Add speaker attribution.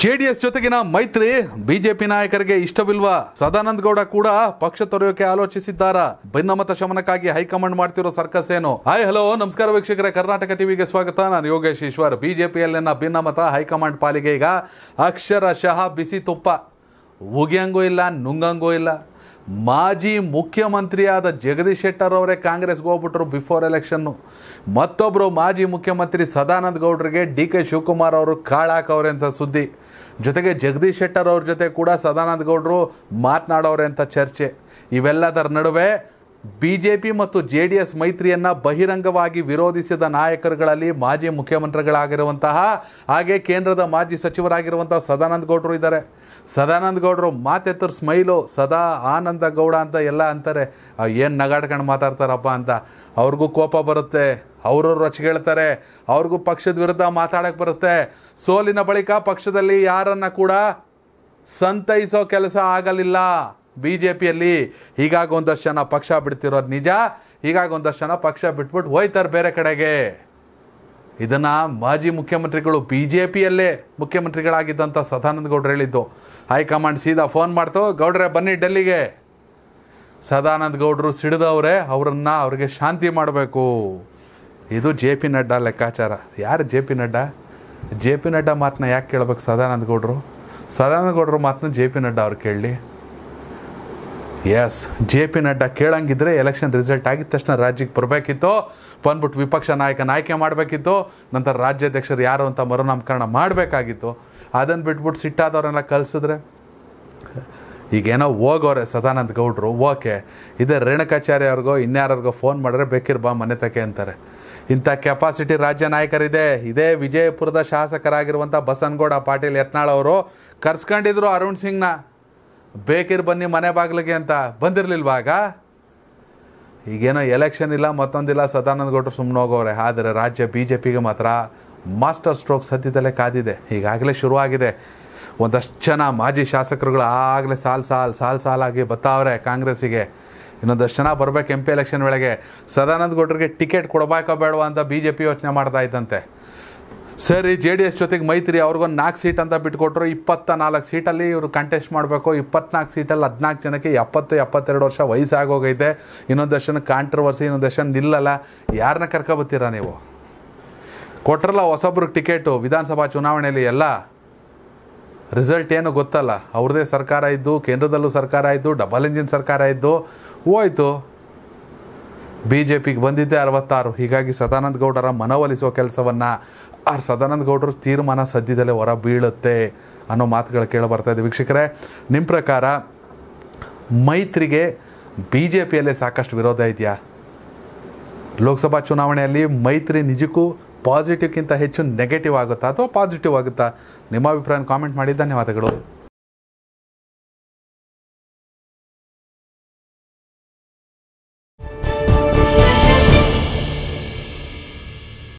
Speaker 1: JDS ಜೊತೆಗಿನ ಮೈತ್ರಿ, BJP ನಾಯಕರಿಗೆ ಇಷ್ಟವಿಲ್ವಾ? ಸದಾನಂದ ಗೌಡ ಕೂಡ ಪಕ್ಷ ತೊರೆಯೋಕೆ ಆಲೋಚಿಸಿದ್ದಾರ? ಭಿನ್ನಮತ ಶಮನಕ್ಕಾಗಿ ಹೈಕಮಾಂಡ್ ಮಾಡ್ತಿರೋ ಸರ್ಕಸ್ ಏನು? ಹಾಯ್ ಹಲೋ ನಮಸ್ಕಾರ ವೀಕ್ಷಕರೇ. ಕರ್ನಾಟಕ ಟಿವಿಗೆ ಸ್ವಾಗತ. ನಾನು ಯೋಗೇಶ್ ಈಶ್ವರ್. ಬಿಜೆಪಿಯಲ್ಲಿನ ಭಿನ್ನಮತ ಹೈಕಮಾಂಡ್ ಪಾಲಿಗೆ ಈಗ ಅಕ್ಷರಶಃ ಬಿಸಿ ತುಪ್ಪ. ಉಗಿಯಂಗೂ ಇಲ್ಲ, ನುಂಗಂಗೂ ಇಲ್ಲ. ಮಾಜಿ ಮುಖ್ಯಮಂತ್ರಿಯಾದ ಜಗದೀಶ್ ಶೆಟ್ಟರ್ ಅವರೇ ಕಾಂಗ್ರೆಸ್ಗೆ ಹೋಗ್ಬಿಟ್ರು ಬಿಫೋರ್ ಎಲೆಕ್ಷನ್ನು. ಮತ್ತೊಬ್ಬರು ಮಾಜಿ ಮುಖ್ಯಮಂತ್ರಿ ಸದಾನಂದ ಗೌಡರಿಗೆ ಡಿ ಕೆ ಶಿವಕುಮಾರ್ ಅವರು ಕಾಳಾಕವ್ರೆ ಅಂತ ಸುದ್ದಿ. ಜೊತೆಗೆ ಜಗದೀಶ್ ಶೆಟ್ಟರ್ ಅವ್ರ ಜೊತೆ ಕೂಡ ಸದಾನಂದ ಗೌಡರು ಮಾತನಾಡೋರೆ ಅಂತ ಚರ್ಚೆ. ಇವೆಲ್ಲದರ ನಡುವೆ ಬಿ ಜೆ ಪಿ ಮತ್ತು ಜೆ ಡಿ ಎಸ್ ಮೈತ್ರಿಯನ್ನು ಬಹಿರಂಗವಾಗಿ ವಿರೋಧಿಸಿದ ನಾಯಕರುಗಳಲ್ಲಿ ಮಾಜಿ ಮುಖ್ಯಮಂತ್ರಿಗಳಾಗಿರುವಂತಹ ಹಾಗೆ ಕೇಂದ್ರದ ಮಾಜಿ ಸಚಿವರಾಗಿರುವಂತಹ ಸದಾನಂದ ಗೌಡರು ಇದ್ದಾರೆ. ಸದಾನಂದ ಗೌಡರು ಮಾತೆತ್ತರ್ ಸ್ಮೈಲು, ಸದಾ ಆನಂದ ಗೌಡ ಅಂತ ಎಲ್ಲ ಅಂತಾರೆ. ಏನು ನಗಾಡ್ಕೊಂಡು ಮಾತಾಡ್ತಾರಪ್ಪ ಅಂತ. ಅವ್ರಿಗೂ ಕೋಪ ಬರುತ್ತೆ ಅವರು ರೊಚ್ಚಿಗೇಳ್ತಾರೆ, ಅವ್ರಿಗೂ ಪಕ್ಷದ ವಿರುದ್ಧ ಮಾತಾಡಕ್ಕೆ ಬರುತ್ತೆ. ಸೋಲಿನ ಬಳಿಕ ಪಕ್ಷದಲ್ಲಿ ಯಾರನ್ನು ಕೂಡ ಸಂತೈಸೋ ಕೆಲಸ ಆಗಲಿಲ್ಲ. ಬಿ ಜೆ ಪಿಯಲ್ಲಿ ಹೀಗಾಗಿ ಒಂದಷ್ಟು ಜನ ಪಕ್ಷ ಬಿಡ್ತಿರೋದು ನಿಜ, ಹೀಗಾಗಿ ಒಂದಷ್ಟು ಜನ ಪಕ್ಷ ಬಿಟ್ಬಿಟ್ಟು ಹೋಯ್ತಾರೆ ಬೇರೆ ಕಡೆಗೆ. ಇದನ್ನು ಮಾಜಿ ಮುಖ್ಯಮಂತ್ರಿಗಳು ಬಿ ಜೆ ಪಿಯಲ್ಲೇ ಮುಖ್ಯಮಂತ್ರಿಗಳಾಗಿದ್ದಂಥ ಸದಾನಂದ ಗೌಡ್ರು ಹೇಳಿದ್ದು. ಹೈಕಮಾಂಡ್ ಸೀದಾ ಫೋನ್ ಮಾಡ್ತು, ಗೌಡ್ರೆ ಬನ್ನಿ ಡೆಲ್ಲಿಗೆ. ಸದಾನಂದ ಗೌಡರು ಸಿಡಿದವ್ರೆ, ಅವರನ್ನ ಅವ್ರಿಗೆ ಶಾಂತಿ ಮಾಡಬೇಕು. ಇದು ಜೆ ಪಿ ನಡ್ಡಾ ಲೆಕ್ಕಾಚಾರ. ಯಾರು J P Nadda? J P Nadda ಮಾತನ್ನ ಯಾಕೆ ಕೇಳ್ಬೇಕು ಸದಾನಂದ ಗೌಡರು? ಸದಾನಂದ ಗೌಡರು ಮಾತನ್ನ ಜೆ ಪಿ ನಡ್ಡಾ ಅವ್ರು ಕೇಳಲಿ. ಎಸ್ ಜೆ ಪಿ ನಡ್ಡಾ ಕೇಳಂಗಿದ್ರೆ ಎಲೆಕ್ಷನ್ ರಿಸಲ್ಟ್ ಆಗಿದ ತಕ್ಷಣ ರಾಜ್ಯಕ್ಕೆ ಬರಬೇಕಿತ್ತು. ಬಂದ್ಬಿಟ್ಟು ವಿಪಕ್ಷ ನಾಯಕನ ಆಯ್ಕೆ ಮಾಡಬೇಕಿತ್ತು. ನಂತರ ರಾಜ್ಯಾಧ್ಯಕ್ಷರು ಯಾರು ಅಂತ ಮರುನಾಮಕರಣ ಮಾಡಬೇಕಾಗಿತ್ತು. ಅದನ್ನು ಬಿಟ್ಬಿಟ್ಟು ಸಿಟ್ಟಾದವ್ರನ್ನೆಲ್ಲ ಕಲಿಸಿದ್ರೆ ಈಗೇನೋ ಹೋಗೋರೆ ಸದಾನಂದ ಗೌಡ್ರು. ಓಕೆ. ಇದೇ ರೇಣುಕಾಚಾರ್ಯ ಅವ್ರಿಗೋ ಇನ್ಯಾರಿಗೋ ಫೋನ್ ಮಾಡಿದ್ರೆ ಬೇಕಿರ್ ಬಾ ಮನೆ ತಕೆ ಅಂತಾರೆ. ಇಂಥ ಕೆಪಾಸಿಟಿ ರಾಜ್ಯ ನಾಯಕರಿದೆ. ಇದೇ ವಿಜಯಪುರದ ಶಾಸಕರಾಗಿರುವಂಥ ಬಸನಗೌಡ ಪಾಟೀಲ್ ಯತ್ನಾಳ್ ಅವರು ಕರ್ಸ್ಕೊಂಡಿದ್ರು ಅರುಣ್ ಸಿಂಗ್ನ. ಬೇಕಿರ್ ಬನ್ನಿ ಮನೆ ಬಾಗಿಲಿಗೆ ಅಂತ ಬಂದಿರಲಿಲ್ವಾಗ? ಈಗೇನೋ ಎಲೆಕ್ಷನ್ ಇಲ್ಲ, ಮತ್ತೊಂದಿಲ್ಲ, ಸದಾನಂದ ಗೌಡರು ಸುಮ್ಮನೆ ಹೋಗೋರೆ ಆದರೆ ರಾಜ್ಯ ಬಿ ಜೆ ಪಿಗೆ ಮಾತ್ರ ಮಾಸ್ಟರ್ ಸ್ಟ್ರೋಕ್ ಸದ್ಯದಲ್ಲೇ ಕಾದಿದೆ. ಈಗಾಗಲೇ ಶುರುವಾಗಿದೆ. ಒಂದಷ್ಟು ಜನ ಮಾಜಿ ಶಾಸಕರುಗಳು ಆಗಲೇ ಸಾಲು ಸಾಲು ಸಾಲು ಸಾಲಾಗಿ ಬತ್ತಾವ್ರೆ ಕಾಂಗ್ರೆಸ್ಸಿಗೆ. ಇನ್ನೊಂದಷ್ಟು ಜನ ಬರಬೇಕು ಎಂ ಪಿ ಎಲೆಕ್ಷನ್ ವೇಳೆಗೆ. ಸದಾನಂದ ಗೌಡರಿಗೆ ಟಿಕೆಟ್ ಕೊಡಬೇಕೋ ಬೇಡವಾ ಅಂತ ಬಿ ಜೆ ಪಿ ಯೋಚನೆ ಮಾಡ್ತಾ ಇದ್ದಂತೆ. ಸರಿ ಜೆ ಡಿ ಎಸ್ ಜೊತೆಗೆ ಮೈತ್ರಿ ಅವ್ರಿಗೊಂದು ನಾಲ್ಕು ಸೀಟ್ ಅಂತ ಬಿಟ್ಕೊಟ್ರು. ಇಪ್ಪತ್ತ ನಾಲ್ಕು ಸೀಟಲ್ಲಿ ಇವರು ಕಂಟೆಸ್ಟ್ ಮಾಡಬೇಕು. ಇಪ್ಪತ್ನಾಲ್ಕು ಸೀಟಲ್ಲಿ ಹದಿನಾಲ್ಕು ಜನಕ್ಕೆ ಎಪ್ಪತ್ತು, ಎಪ್ಪತ್ತೆರಡು ವರ್ಷ ವಯಸ್ಸಾಗೋಗೈತೆ. ಇನ್ನೊಂದಷ್ಟು ಕಾಂಟ್ರವರ್ಸಿ ಇನ್ನೊಂದಷ್ಟು ನಿಲ್ಲಲ್ಲ. ಯಾರನ್ನ ಕರ್ಕೊಬತ್ತೀರ ನೀವು? ಕೊಟ್ರಲ್ಲ ಹೊಸೊಬ್ರಿಗೆ ಟಿಕೆಟು ವಿಧಾನಸಭಾ ಚುನಾವಣೆಯಲ್ಲಿ ಎಲ್ಲ. ರಿಸಲ್ಟ್ ಏನು ಗೊತ್ತಲ್ಲ. ಅವ್ರದ್ದೇ ಸರ್ಕಾರ ಇದ್ದು, ಕೇಂದ್ರದಲ್ಲೂ ಸರ್ಕಾರ ಇದ್ದು ಡಬಲ್ ಇಂಜಿನ್ ಸರ್ಕಾರ ಇದ್ದು, ಹೋಯ್ತು. ಬಿ ಜೆ ಬಂದಿದ್ದೆ ಅರವತ್ತಾರು. ಹೀಗಾಗಿ ಸದಾನಂದ ಗೌಡರ ಮನವೊಲಿಸುವ ಕೆಲಸವನ್ನು ಆ ಸದಾನಂದ ಗೌಡರು ತೀರ್ಮಾನ ಸದ್ಯದಲ್ಲೇ ಹೊರ ಬೀಳುತ್ತೆ ಅನ್ನೋ ಮಾತುಗಳು ಕೇಳಿ ಬರ್ತಾ ಇದೆ. ವೀಕ್ಷಕರೇ ನಿಮ್ಮ ಪ್ರಕಾರ ಮೈತ್ರಿಗೆ ಬಿ ಜೆ ಪಿಯಲ್ಲೇ ಸಾಕಷ್ಟು ವಿರೋಧ ಇದೆಯಾ? ಲೋಕಸಭಾ ಚುನಾವಣೆಯಲ್ಲಿ ಮೈತ್ರಿ ನಿಜಕ್ಕೂ ಪಾಸಿಟಿವ್ಗಿಂತ ಹೆಚ್ಚು ನೆಗೆಟಿವ್ ಆಗುತ್ತಾ ಅಥವಾ ಪಾಸಿಟಿವ್ ಆಗುತ್ತಾ? ನಿಮ್ಮ ಅಭಿಪ್ರಾಯ ಕಾಮೆಂಟ್ ಮಾಡಿ. ಧನ್ಯವಾದಗಳು.